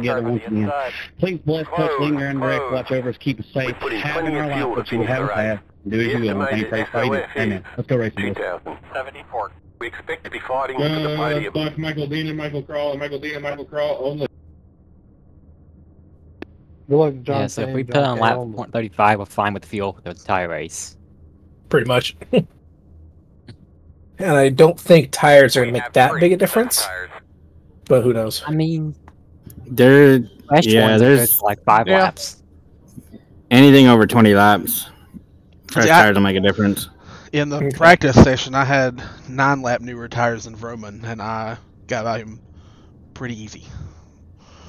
together once again. Please bless, touch, linger, and direct. Watch over us, keep us safe. Have in our life what you have had. Do as you will. Thank praise for. Amen. Let's go racing. boys. 2074. We expect to be fighting to the party Uh, of Black Michael Dean and Michael Crawl, and Michael Dean and Michael Crawl only. Look, John yeah, so if we put on lap point 35, we're fine with fuel for the entire race. Pretty much. and I don't think tires are going to make that big a difference, but who knows? I mean, There, last Yeah, there's- good for like five Yeah. laps. anything over 20 laps. Fresh See, I- tires will make a difference. In the Okay. practice session, I had nine lap newer tires than Vroman, and I got by him pretty easy.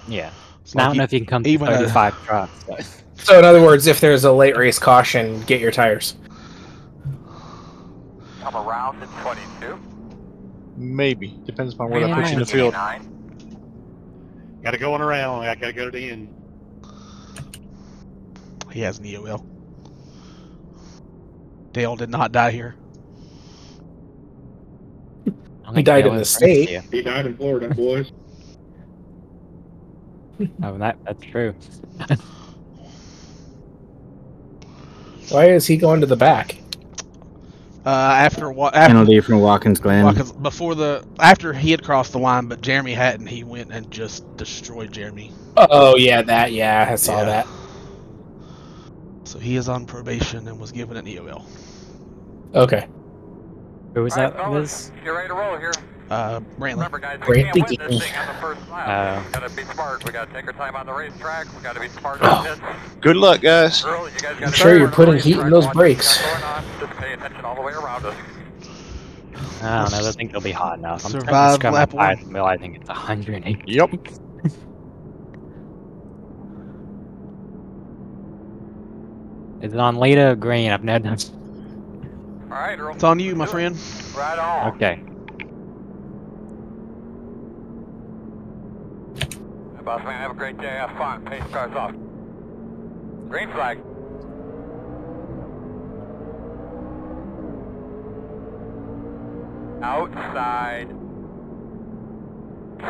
Yeah. So I don't know if you can come to even a- 35 trucks. But So, in other words, if there's a late race caution, get your tires. Come around at 22. Maybe. Depends upon where they're Man, pushing the field. 89. Gotta go on around. I gotta go to the end. he has an EOL. Dale did not die here. He died Dale in the state. race He died in Florida, boys. here. Oh, that, that's true. Why is he going to the back? Uh, after what? After Penalty from Watkins Glen. well, 'cause before the after he had crossed the line, but Jeremy hadn't. He went and just destroyed Jeremy. Oh, yeah, that. Yeah, I saw Yeah. that. So he is on probation and was given an EOL. Okay. Who was Alright, that? fellas, Liz? Get ready to roll here. Uh, Brantley. Remember, guys, we Great can't win this thing on the first lap. Oh. We gotta be smart. We gotta take our time on the racetrack. We gotta be smart Oh. Good luck, guys. Girls, you guys I'm sure you're smart on the putting heat in those brakes. what's going on, Just pay attention all the way around us. I don't know. I think it'll be hot enough. I'm Survive to lap scrub my one. tires, realizing it's 180. Yep. Is it on later or green? I've never done. Alright, Earl. It's on you, my friend. Right on. Okay. Boss man, have a great day. Have fun. Pace cars off. Green flag. Outside.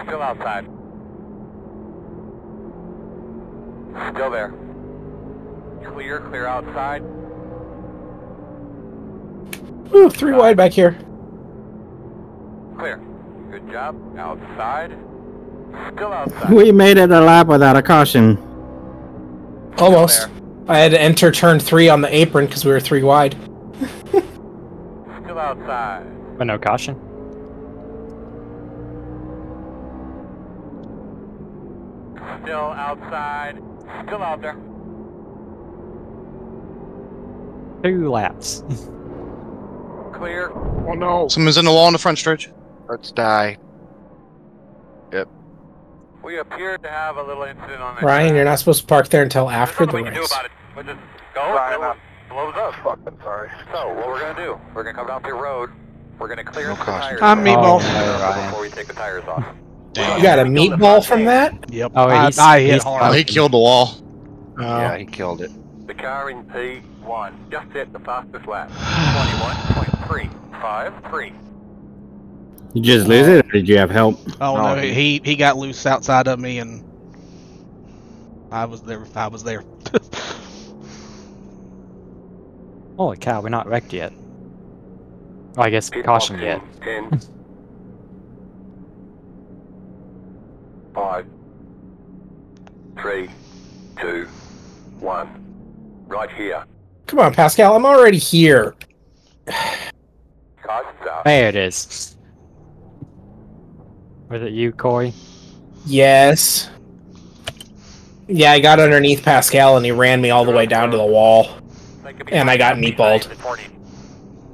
Still outside. Still there. Clear, clear outside. Ooh, three wide back here. Clear. Good job. Outside. Still outside. We made it a lap without a caution. Almost. I had to enter turn three on the apron because we were three wide. Still outside. But no caution. Still outside. Still out there. Two laps. Clear. Oh no. Someone's in the wall on the front stretch. Let's die. We appear to have a little incident on the Ryan, track. you're not supposed to park there until after the nothing we can do race. about it. We'll just go Ryan, until I'm it blows up. Fucking sorry. So, what we're gonna do, we're gonna come down the road, we're gonna clear No the caution. tires I'm off meatball. Oh, Ryan. before we take the tires off. You got a meatball from that? Yep. Oh, I, he's- I hit he's- hard. Oh, he killed the wall. Oh. Yeah, he killed it. The car in P1 just hit the fastest lap. 21.353. You just lose it, or did you have help? Oh no, he- he he got loose outside of me and I was there. I was there. Holy cow, we're not wrecked yet. Oh, I guess caution yet. 10. 5. 3. 2. 1. Right here. Come on, Pascal, I'm already here. There it is. Was it you, Corey? Yes. Yeah, I got underneath Pascal and he ran me all the way down to the wall. And I got meatballed.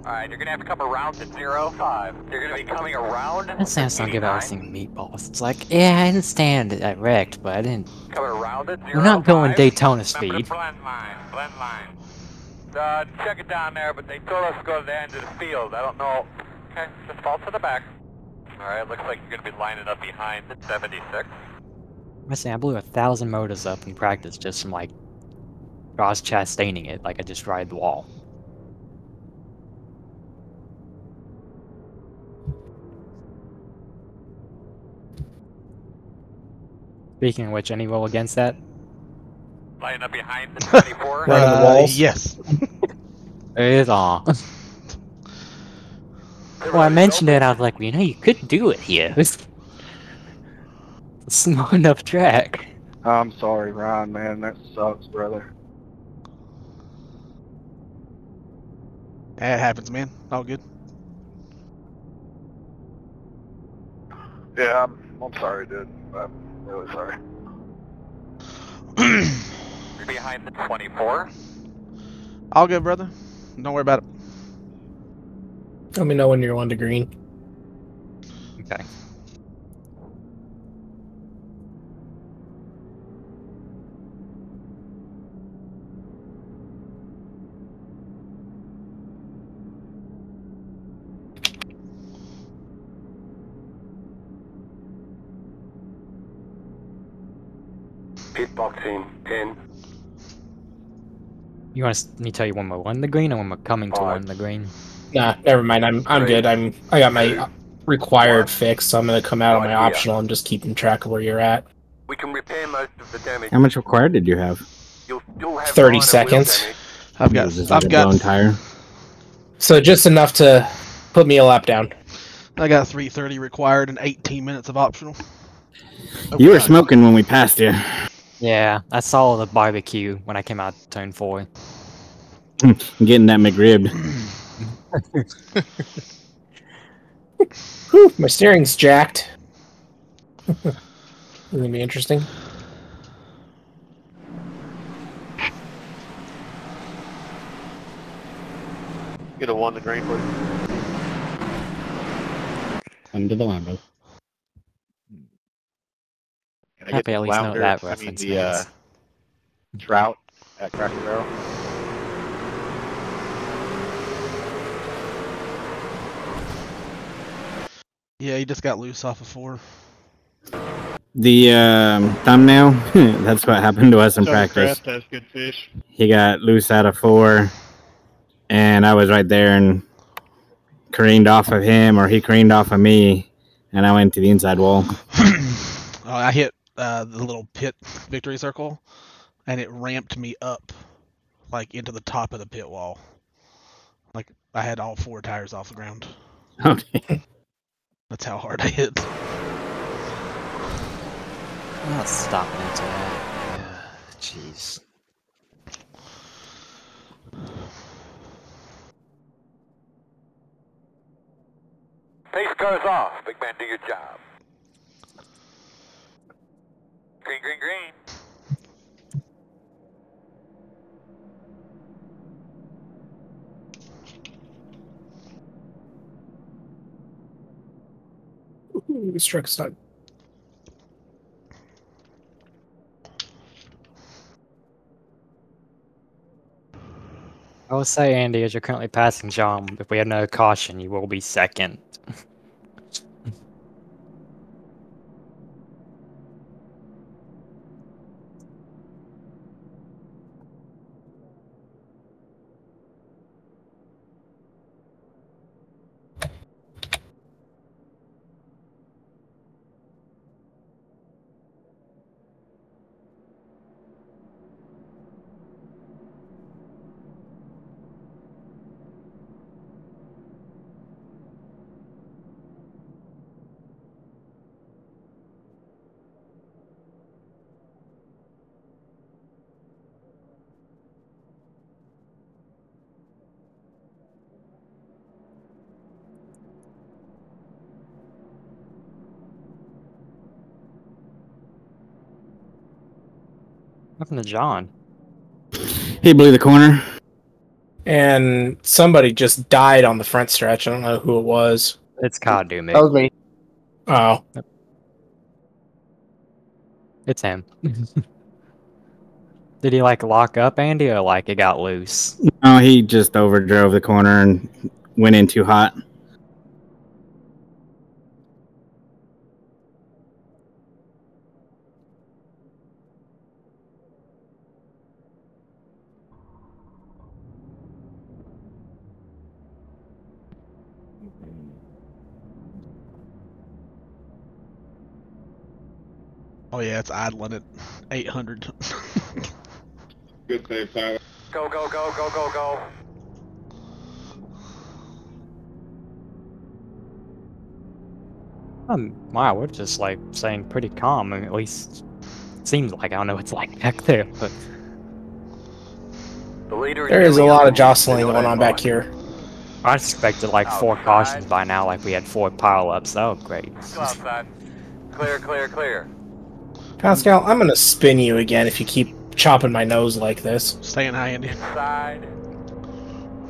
Alright, you're gonna have to come around to zero five. You're gonna be coming around. That sounds don't give 89, us meatballs. It's like, yeah, I understand it. I wrecked, but I didn't. Coming around at zero We're not going five. Daytona speed. the blend line, blend line. Uh, check it down there, but they told us to go to the end of the field. I don't know. Okay, just fall to the back. Alright, looks like you're gonna be lining up behind at 76. I'm say I blew a thousand motors up in practice just from like cross chastaining it, like I just ride the wall. Speaking of which, any roll against that? Lining up behind the 24. Right the Uh, walls? Yes. It is on. well, I mentioned it. I was like, well, you know, you could do it here. It's a small enough track. I'm sorry, Ryan, man. That sucks, brother. That happens, man. All good. Yeah, I'm, I'm sorry, dude. I'm really sorry. You're behind the 24. All good, brother. Don't worry about it. Let me know when you're on to green. Okay. Hitboxing 10. You want me to tell you when we're on the green or when we're coming to on the green? Nah, never mind. I'm I'm good. I'm I got my required fix, so I'm gonna come out of my Idea. optional. I'm just keeping track of where you're at. We can repair most of the damage. How much required did you have? You'll still have 30 seconds. I've got. Was this like I've a blown got. tire. So just enough to put me a lap down. I got 330 required and 18 minutes of optional. You were smoking when we passed you. Yeah, I saw the barbecue when I came out to Tone 4. Getting that McRib. Whew, my steering's jacked. This is gonna be interesting. Get a one to green, please. Under the Lambo. Can I Happy get at least know flounder, that I mean reference the uh, means. trout at Cracker Barrel. Yeah, he just got loose off of four. The um, thumbnail, that's what happened to us in practice. Suckercraft has good fish. He got loose out of four, and I was right there and careened off of him, or he careened off of me, and I went to the inside wall. Oh, I hit uh, the little pit victory circle, and it ramped me up, like into the top of the pit wall. Like I had all four tires off the ground. Okay. That's how hard I hit. Oh, stop into that. Yeah, Jeez. Pace car's off. Big man, do your job. Green, green, green. Ooh, stuck. I will say, Andy, as you're currently passing John, if we have no caution, you will be second. Welcome to John. He blew the corner. And somebody just died on the front stretch. I don't know who it was. It's Kadu, mate. That was me. Oh, It's him. Did he like lock up Andy or like it got loose? No, he just overdrove the corner and went in too hot. Oh yeah, it's idling at 800. Good thing, pilot. Go, go, go, go, go, go. Um, wow, we're just like staying pretty calm, and at least seems like I don't know what it's like back there, but the leader there is a lot of jostling going on back here. I expected like four outside. cautions by now, like we had four pile-ups. Oh, great. Go outside. Clear, clear, clear. Pascal, I'm gonna spin you again if you keep chopping my nose like this. Staying high, Andy. Inside.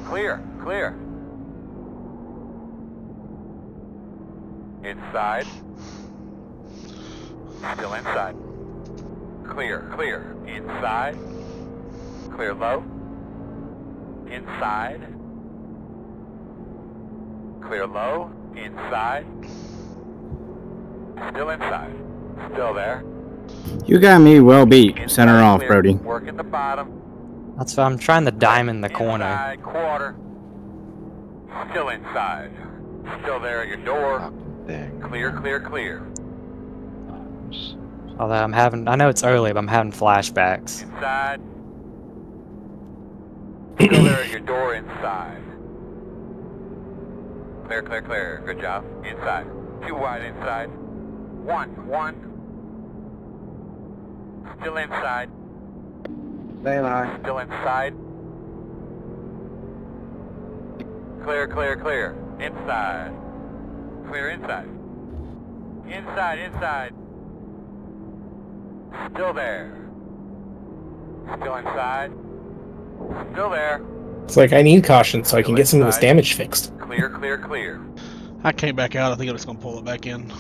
Clear, clear. Inside. Still inside. Clear, clear. Inside. Clear low. Inside. Clear low. Inside. Still inside. Still there. You got me well beat. Center off, clear. Brody. Working the bottom. That's why I'm trying to diamond the corner. Inside quarter. Still inside. Still there at your door. Clear, clear, clear. Although I'm having, I know it's early, but I'm having flashbacks. Inside. Still there at your door inside. Clear, clear, clear. Good job. Inside. Two wide inside. One, one. Still inside. Stay high. Still inside. Clear, clear, clear. Inside. Clear inside. Inside, inside. Still there. Still inside. Still there. It's like I need caution so I can get some of this damage fixed. Clear, clear, clear. I came back out. I think I'm just gonna pull it back in.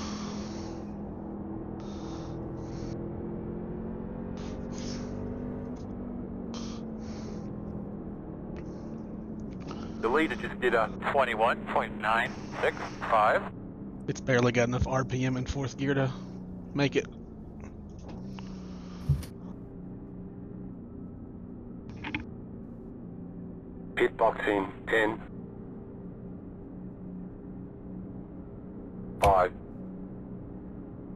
The leader just did a 21.965. It's barely got enough RPM in fourth gear to make it. Pit box in 10. 5.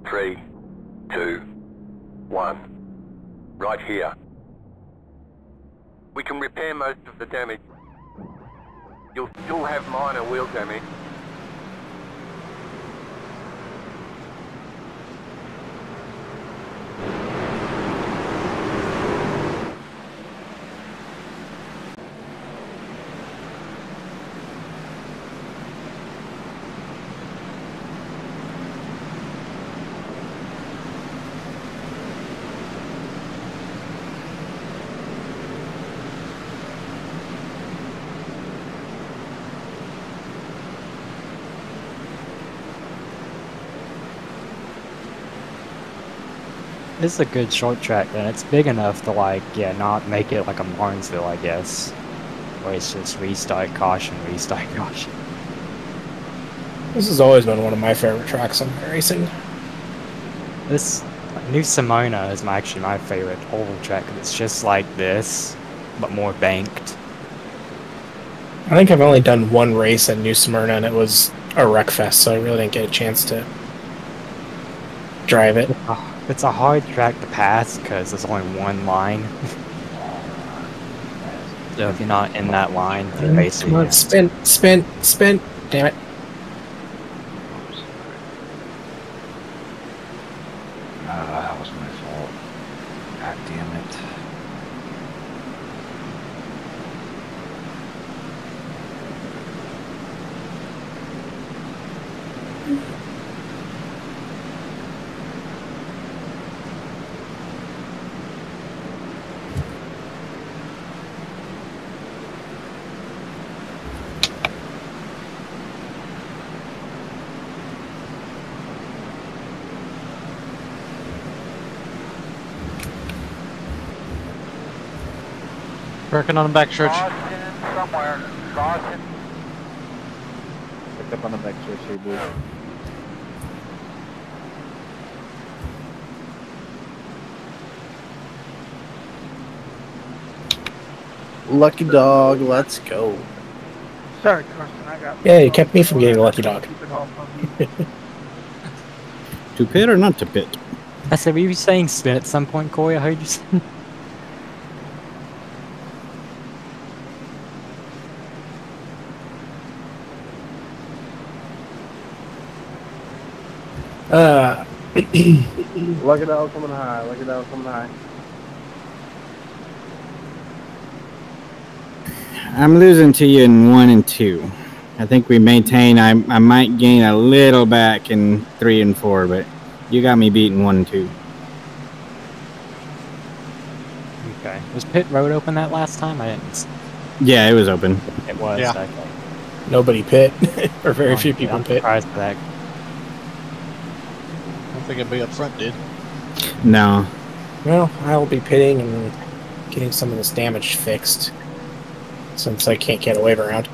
3. 2. 1. Right here. We can repair most of the damage. You'll still have minor wheel damage. This is a good short track, and it's big enough to like, yeah, not make it like a Martinsville, I guess, where it's just restart caution, restart caution. This has always been one of my favorite tracks on racing. This New Smyrna is my, actually my favorite oval track it's just like this, but more banked. I think I've only done one race at New Smyrna and it was a wreck fest, so I really didn't get a chance to drive it. Ah. It's a hard track to pass because there's only one line. so if you're not in that line, you're basically Come on, spin, spin, spin. Damn it. Ah, that was my fault. God damn it. Working on the back stretch. Caution somewhere. Caution. Picked up on the back stretch here, boys. Lucky dog, let's go. Sorry, Carson, I got. Yeah, you kept me from getting a lucky dog. Keep it off of you. To pit or not to pit? I said, were you saying spin at some point, Corey? I heard you say. Uh, Look at that coming high. Look at that coming high. I'm losing to you in one and two. I think we maintain. I I might gain a little back in three and four, but you got me beating one and two. Okay. Was pit road open that last time? I didn't. Yeah, it was open. It was. Yeah. Okay. nobody pit, or very Oh, few yeah, people I'm pit. surprised by that. I don't think I'd be up front, dude. No. Well, I'll be pitting and getting some of this damage fixed, since I can't get a wave around.